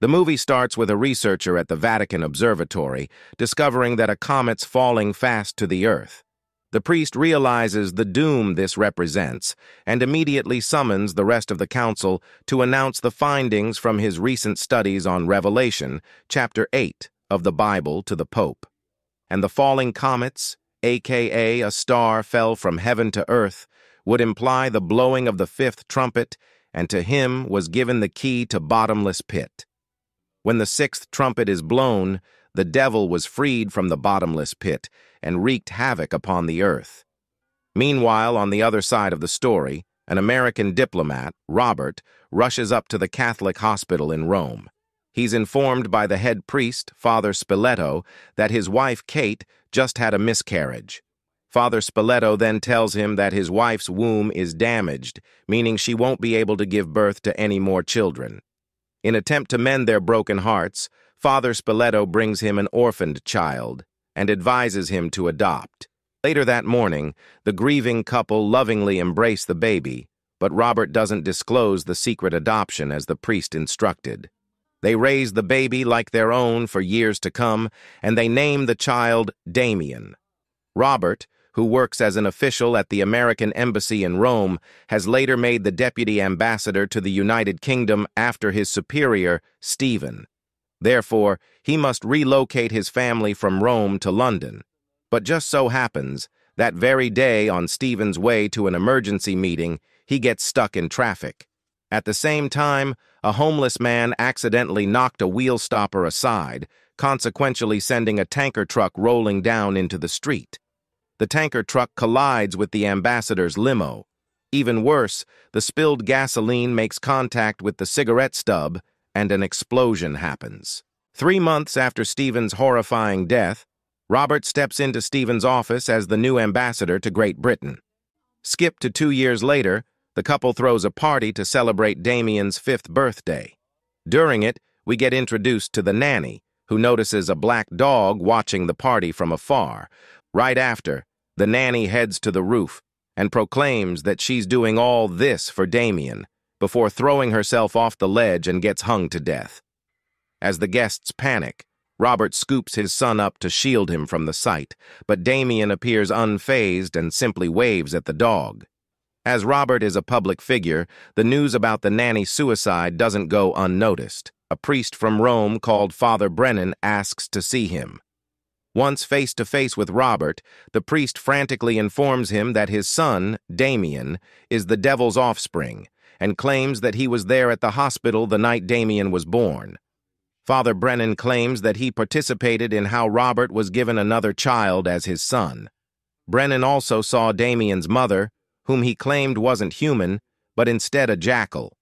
The movie starts with a researcher at the Vatican Observatory discovering that a comet's falling fast to the Earth. The priest realizes the doom this represents and immediately summons the rest of the council to announce the findings from his recent studies on Revelation, chapter 8 of the Bible, to the Pope. And the falling comets, aka a star fell from heaven to earth, would imply the blowing of the fifth trumpet, and to him was given the key to bottomless pit. When the sixth trumpet is blown, the devil was freed from the bottomless pit and wreaked havoc upon the earth. Meanwhile, on the other side of the story, an American diplomat, Robert, rushes up to the Catholic hospital in Rome. He's informed by the head priest, Father Spiletto, that his wife, Kate, just had a miscarriage. Father Spiletto then tells him that his wife's womb is damaged, meaning she won't be able to give birth to any more children. In attempt to mend their broken hearts, Father Spiletto brings him an orphaned child and advises him to adopt. Later that morning, the grieving couple lovingly embrace the baby, but Robert doesn't disclose the secret adoption as the priest instructed. They raise the baby like their own for years to come, and they name the child Damien. Robert, who works as an official at the American Embassy in Rome, has later made the deputy ambassador to the United Kingdom after his superior, Stephen. Therefore, he must relocate his family from Rome to London. But just so happens, that very day on Stephen's way to an emergency meeting, he gets stuck in traffic. At the same time, a homeless man accidentally knocked a wheel stopper aside, consequentially sending a tanker truck rolling down into the street. The tanker truck collides with the ambassador's limo. Even worse, the spilled gasoline makes contact with the cigarette stub and an explosion happens. Three months after Stephen's horrifying death, Robert steps into Stephen's office as the new ambassador to Great Britain. Skip to two years later, the couple throws a party to celebrate Damien's fifth birthday. During it, we get introduced to the nanny, who notices a black dog watching the party from afar. Right after, the nanny heads to the roof and proclaims that she's doing all this for Damien, before throwing herself off the ledge and gets hung to death. As the guests panic, Robert scoops his son up to shield him from the sight, but Damien appears unfazed and simply waves at the dog. As Robert is a public figure, the news about the nanny's suicide doesn't go unnoticed. A priest from Rome called Father Brennan asks to see him. Once face to face with Robert, the priest frantically informs him that his son, Damien, is the devil's offspring and claims that he was there at the hospital the night Damien was born. Father Brennan claims that he participated in how Robert was given another child as his son. Brennan also saw Damien's mother, whom he claimed wasn't human, but instead a jackal.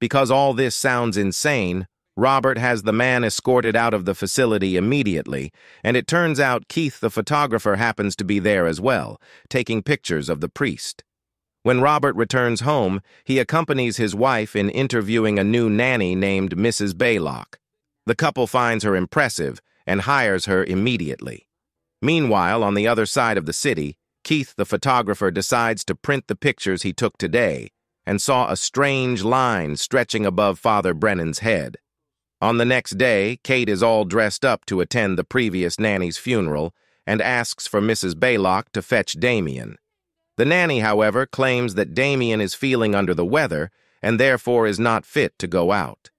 Because all this sounds insane, Robert has the man escorted out of the facility immediately, and it turns out Keith the photographer happens to be there as well, taking pictures of the priest. When Robert returns home, he accompanies his wife in interviewing a new nanny named Mrs. Baylock. The couple finds her impressive and hires her immediately. Meanwhile, on the other side of the city, Keith the photographer decides to print the pictures he took today and saw a strange line stretching above Father Brennan's head. On the next day, Kate is all dressed up to attend the previous nanny's funeral and asks for Mrs. Baylock to fetch Damien. The nanny, however, claims that Damien is feeling under the weather and therefore is not fit to go out.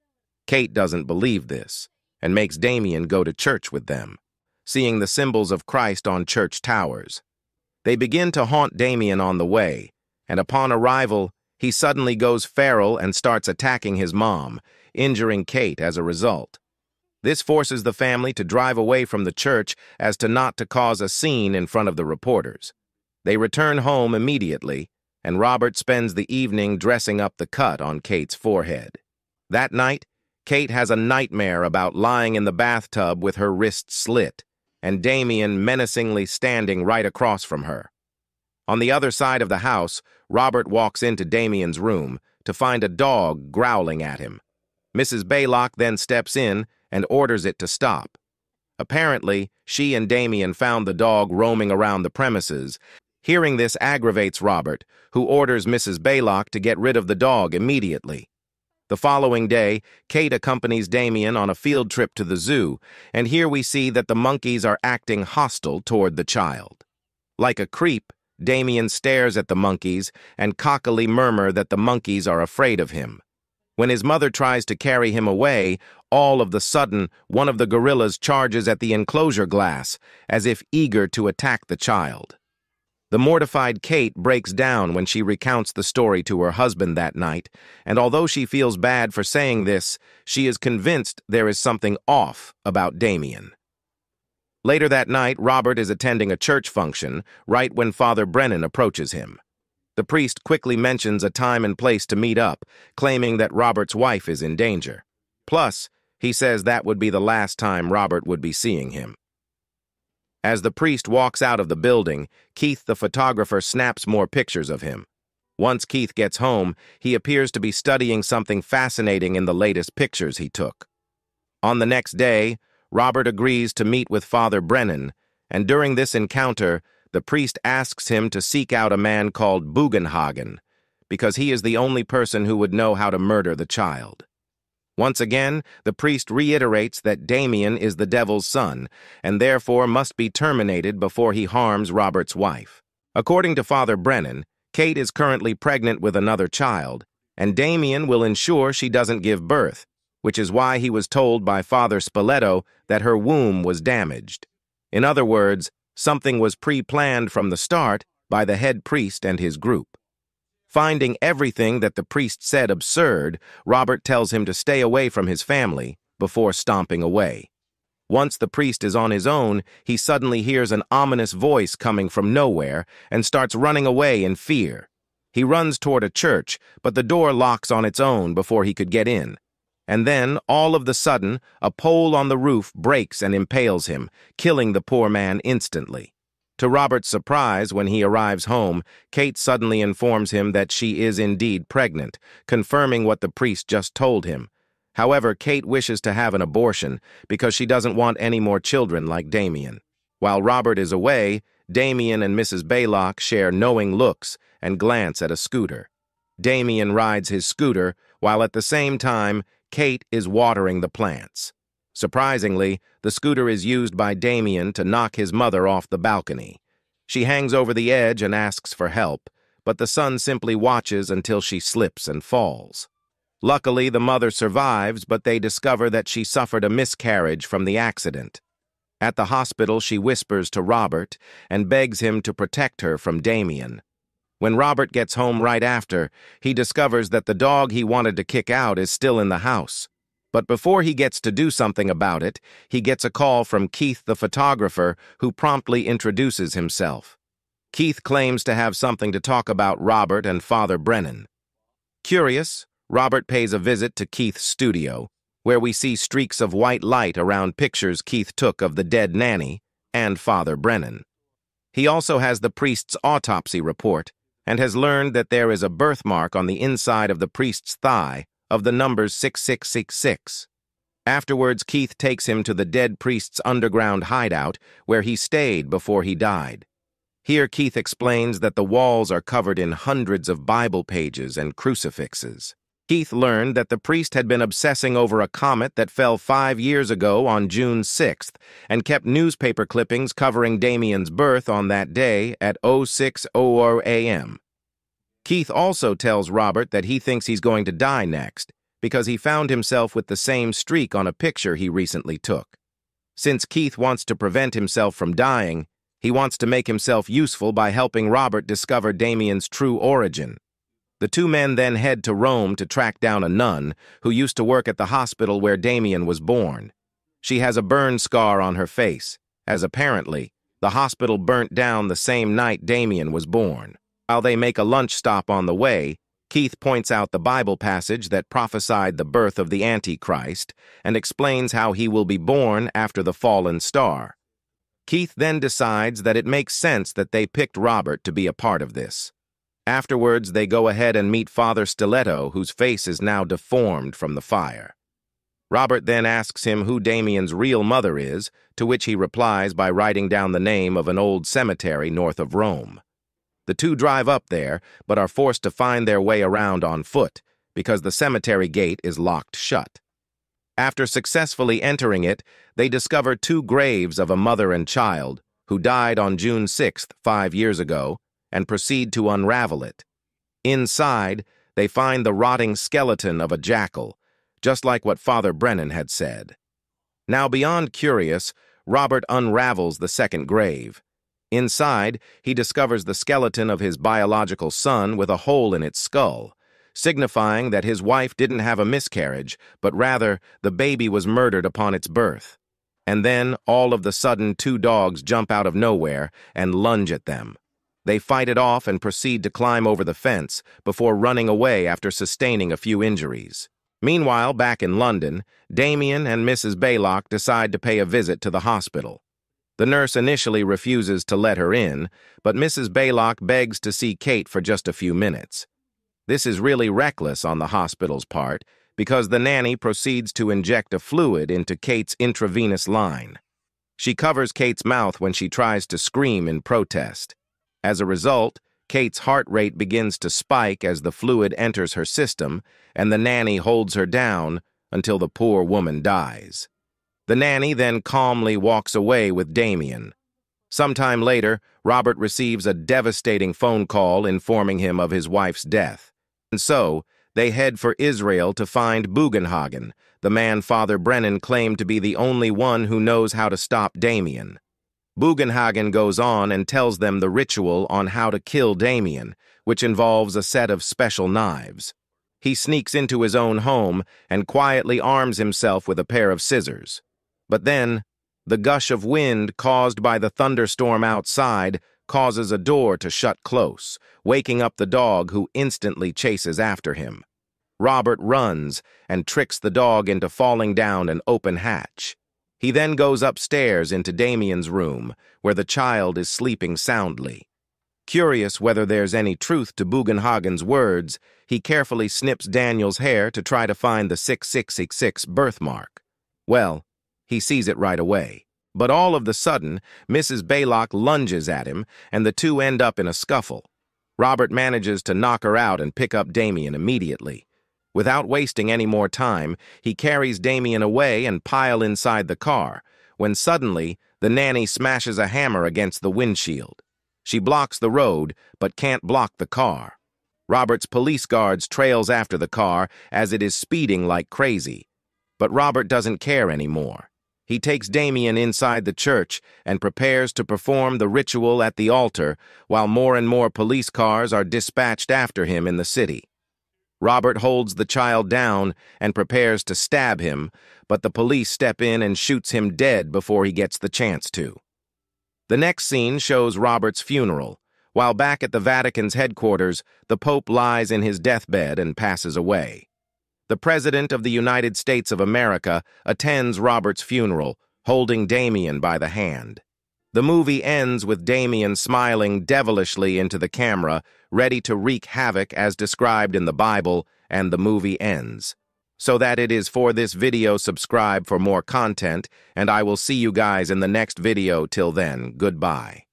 Kate doesn't believe this and makes Damien go to church with them, seeing the symbols of Christ on church towers. They begin to haunt Damien on the way, and upon arrival, he suddenly goes feral and starts attacking his mom, injuring Kate as a result. This forces the family to drive away from the church as to not to cause a scene in front of the reporters. They return home immediately, and Robert spends the evening dressing up the cut on Kate's forehead. That night, Kate has a nightmare about lying in the bathtub with her wrist slit, and Damien menacingly standing right across from her. On the other side of the house, Robert walks into Damien's room to find a dog growling at him. Mrs. Baylock then steps in and orders it to stop. Apparently, she and Damien found the dog roaming around the premises Hearing this aggravates Robert, who orders Mrs. Baylock to get rid of the dog immediately. The following day, Kate accompanies Damien on a field trip to the zoo, and here we see that the monkeys are acting hostile toward the child. Like a creep, Damien stares at the monkeys and cockily murmur that the monkeys are afraid of him. When his mother tries to carry him away, all of the sudden, one of the gorillas charges at the enclosure glass, as if eager to attack the child. The mortified Kate breaks down when she recounts the story to her husband that night, and although she feels bad for saying this, she is convinced there is something off about Damien. Later that night, Robert is attending a church function right when Father Brennan approaches him. The priest quickly mentions a time and place to meet up, claiming that Robert's wife is in danger. Plus, he says that would be the last time Robert would be seeing him. As the priest walks out of the building, Keith the photographer snaps more pictures of him. Once Keith gets home, he appears to be studying something fascinating in the latest pictures he took. On the next day, Robert agrees to meet with Father Brennan, and during this encounter, the priest asks him to seek out a man called Bugenhagen, because he is the only person who would know how to murder the child. Once again, the priest reiterates that Damien is the devil's son, and therefore must be terminated before he harms Robert's wife. According to Father Brennan, Kate is currently pregnant with another child, and Damien will ensure she doesn't give birth, which is why he was told by Father Spiletto that her womb was damaged. In other words, Something was pre-planned from the start by the head priest and his group. Finding everything that the priest said absurd, Robert tells him to stay away from his family before stomping away. Once the priest is on his own, he suddenly hears an ominous voice coming from nowhere and starts running away in fear. He runs toward a church, but the door locks on its own before he could get in. And then, all of the sudden, a pole on the roof breaks and impales him, killing the poor man instantly. To Robert's surprise, when he arrives home, Kate suddenly informs him that she is indeed pregnant, confirming what the priest just told him. However, Kate wishes to have an abortion because she doesn't want any more children like Damien. While Robert is away, Damien and Mrs. Baylock share knowing looks and glance at a scooter. Damien rides his scooter, while at the same time, Kate is watering the plants. Surprisingly, the scooter is used by Damien to knock his mother off the balcony. She hangs over the edge and asks for help, but the son simply watches until she slips and falls. Luckily, the mother survives, but they discover that she suffered a miscarriage from the accident. At the hospital, she whispers to Robert and begs him to protect her from Damien. When Robert gets home right after, he discovers that the dog he wanted to kick out is still in the house. But before he gets to do something about it, he gets a call from Keith the photographer, who promptly introduces himself. Keith claims to have something to talk about Robert and Father Brennan. Curious, Robert pays a visit to Keith's studio, where we see streaks of white light around pictures Keith took of the dead nanny and Father Brennan. He also has the priest's autopsy report, and has learned that there is a birthmark on the inside of the priest's thigh of the numbers 6666. Afterwards, Keith takes him to the dead priest's underground hideout, where he stayed before he died. Here, Keith explains that the walls are covered in hundreds of Bible pages and crucifixes. Keith learned that the priest had been obsessing over a comet that fell five years ago on June 6th and kept newspaper clippings covering Damien's birth on that day at 0600 a.m. Keith also tells Robert that he thinks he's going to die next because he found himself with the same streak on a picture he recently took. Since Keith wants to prevent himself from dying, he wants to make himself useful by helping Robert discover Damien's true origin. The two men then head to Rome to track down a nun who used to work at the hospital where Damien was born. She has a burn scar on her face, as apparently the hospital burnt down the same night Damien was born. While they make a lunch stop on the way, Keith points out the Bible passage that prophesied the birth of the Antichrist and explains how he will be born after the fallen star. Keith then decides that it makes sense that they picked Robert to be a part of this. Afterwards, they go ahead and meet Father Spiletto, whose face is now deformed from the fire. Robert then asks him who Damien's real mother is, to which he replies by writing down the name of an old cemetery north of Rome. The two drive up there, but are forced to find their way around on foot, because the cemetery gate is locked shut. After successfully entering it, they discover two graves of a mother and child who died on June 6th, five years ago, and proceed to unravel it. Inside, they find the rotting skeleton of a jackal, just like what Father Brennan had said. Now, beyond curious, Robert unravels the second grave. Inside, he discovers the skeleton of his biological son with a hole in its skull, signifying that his wife didn't have a miscarriage, but rather the baby was murdered upon its birth. And then, all of the sudden, two dogs jump out of nowhere and lunge at them. They fight it off and proceed to climb over the fence before running away after sustaining a few injuries. Meanwhile, back in London, Damien and Mrs. Baylock decide to pay a visit to the hospital. The nurse initially refuses to let her in, but Mrs. Baylock begs to see Kate for just a few minutes. This is really reckless on the hospital's part because the nanny proceeds to inject a fluid into Kate's intravenous line. She covers Kate's mouth when she tries to scream in protest. As a result, Kate's heart rate begins to spike as the fluid enters her system, and the nanny holds her down until the poor woman dies. The nanny then calmly walks away with Damien. Sometime later, Robert receives a devastating phone call informing him of his wife's death. And so, they head for Israel to find Bugenhagen, the man Father Brennan claimed to be the only one who knows how to stop Damien. Bugenhagen goes on and tells them the ritual on how to kill Damien, which involves a set of special knives. He sneaks into his own home and quietly arms himself with a pair of scissors. But then, the gush of wind caused by the thunderstorm outside causes a door to shut close, waking up the dog who instantly chases after him. Robert runs and tricks the dog into falling down an open hatch. He then goes upstairs into Damien's room, where the child is sleeping soundly. Curious whether there's any truth to Bugenhagen's words, he carefully snips Daniel's hair to try to find the 6666 birthmark. Well, he sees it right away. But all of the sudden, Mrs. Baylock lunges at him, and the two end up in a scuffle. Robert manages to knock her out and pick up Damien immediately. Without wasting any more time, he carries Damien away and pile inside the car, when suddenly the nanny smashes a hammer against the windshield. She blocks the road, but can't block the car. Robert's police guards trails after the car as it is speeding like crazy. But Robert doesn't care anymore. He takes Damien inside the church and prepares to perform the ritual at the altar while more and more police cars are dispatched after him in the city. Robert holds the child down and prepares to stab him, but the police step in and shoots him dead before he gets the chance to. The next scene shows Robert's funeral. While back at the Vatican's headquarters, the Pope lies in his deathbed and passes away. The President of the United States of America attends Robert's funeral, holding Damien by the hand. The movie ends with Damien smiling devilishly into the camera, ready to wreak havoc as described in the Bible, and the movie ends. So that it is for this video, subscribe for more content, and I will see you guys in the next video. Till then, goodbye.